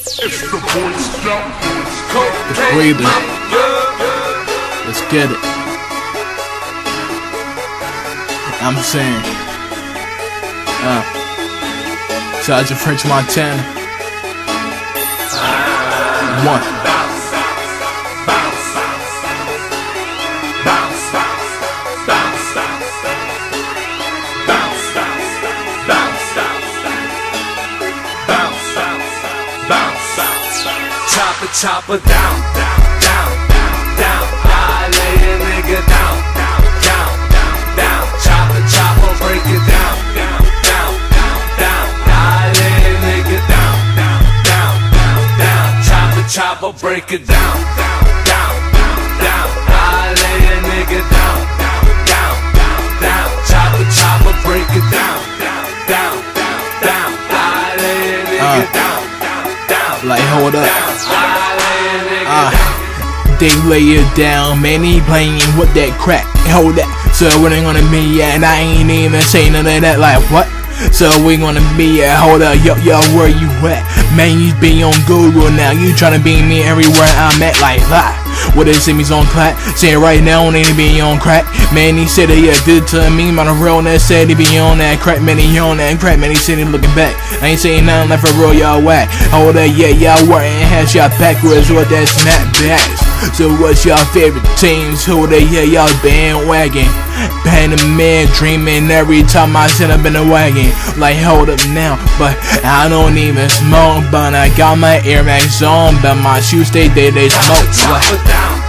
It's the Boy Scout. The breather. Let's get it. I'm saying, uh, Sergeant French Montana. One. Chopper, chopper down, down, down, down, down. I lay a nigga down, down, down, down, down. Chopper, chopper, break it down, down, down, down, down. I lay a nigga down, down, down, down, down. Chopper, chopper, break it down, down, down, down, down. I lay a nigga down, down, down, down, down. Chopper, chopper, break it down, down, down, down, down. I lay a nigga down, down, down. Like, hold up. Ah, they lay it down, man. He playing with that crack. Hold that. So what ain't gonna be at? And I ain't even saying none of that. Like what? So we gonna be at? Hold up, yo, yo, where you at? Man, you be on Google now. You tryna be me everywhere I'm at. Like. What they say me's on crack. Saying right now, ain't be on crack. Man, he said that he did to me. Man, a real that said he be on that crack. Man, he on that crack. Man, he said he looking back. I ain't saying nothing like for real, y'all whack. Hold up, yeah, y'all wearing hats, y'all backwards with that snapbacks. So what's your favorite teams? Who they yeah y'all bandwagon? Panamera dreaming every time I sit up in the wagon. Like hold up now, but I don't even smoke. But I got my Air Max on, but my shoes they they they smoke. What?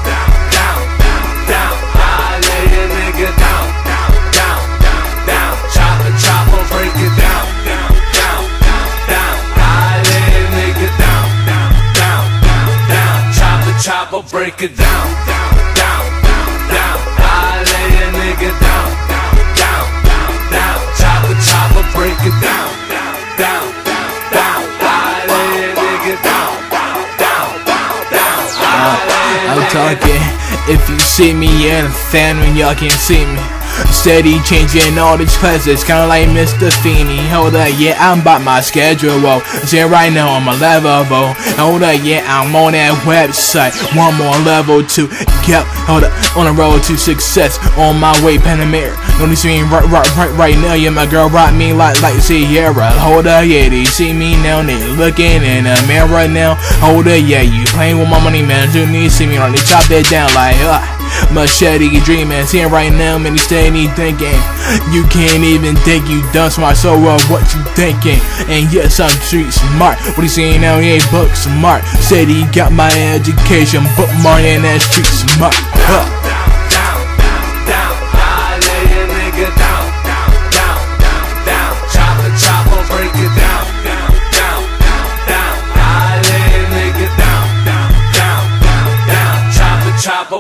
Chopper, break it down, down, down, down, down. I lay a nigga down, down, down, down, down. Chopper, chopper, break it down, down, down, down, down. I lay a nigga down, down, down, down, down. I lay a I'm talking. If you see me in a fan when y'all can't see me. Steady changing all these classes, kinda like Mr. Feeney. Hold up, yeah, I'm by my schedule. See right now I'm a level. Hold up, yeah, I'm on that website. One more level to get. Hold up, on the road to success. On my way, Panamera. Don't you see me right, right, right, right now? Yeah, my girl rock me like like Ciara. Hold up, yeah, they see me now. They looking in the mirror now. Hold up, yeah, you playing with my money, man. You need to see me, right? They chop that down like uh. Machete dreaming, seeing right now, man, he steady thinking. You can't even think you done smart, so uh, what you thinking? And yes, I'm street smart. What he saying now, he ain't book smart. Said he got my education, but more than that street smart. Huh.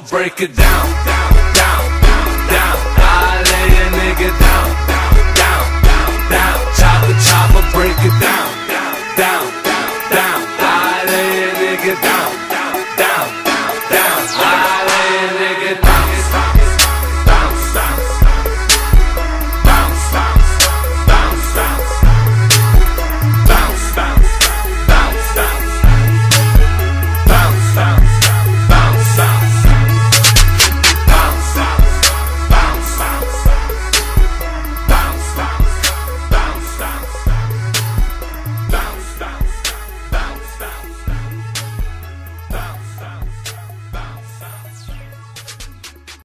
Break it down, down, down, down. I lay a nigga down, down, down, down. Chopper, chopper, break it down, down, down, down, down. I lay a nigga down.